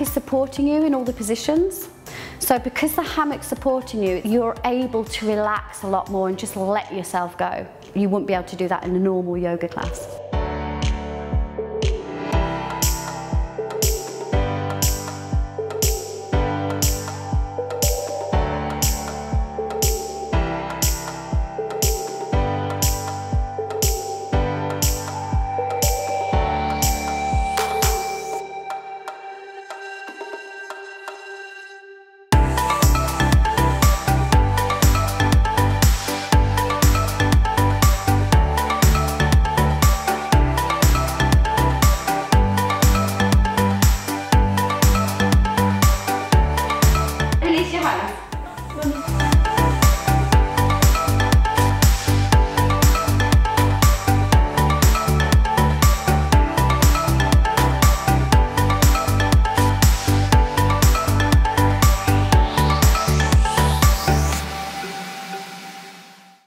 is supporting you in all the positions. So because the hammock's supporting you, you're able to relax a lot more and just let yourself go. You wouldn't be able to do that in a normal yoga class. 彩。嗯